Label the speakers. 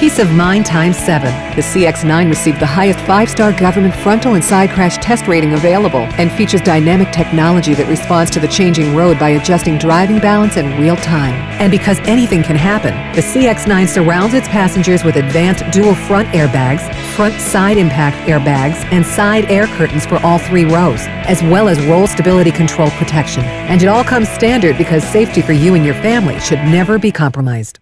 Speaker 1: Peace of mind times 7. The CX-9 received the highest 5-star government frontal and side crash test rating available and features dynamic technology that responds to the changing road by adjusting driving balance in real time. And because anything can happen, the CX-9 surrounds its passengers with advanced dual front airbags, front side impact airbags, and side air curtains for all three rows, as well as roll stability control protection. And it all comes standard because safety for you and your family should never be compromised.